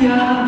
Yeah.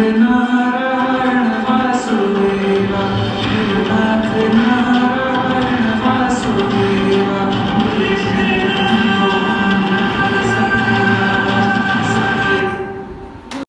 Adonai.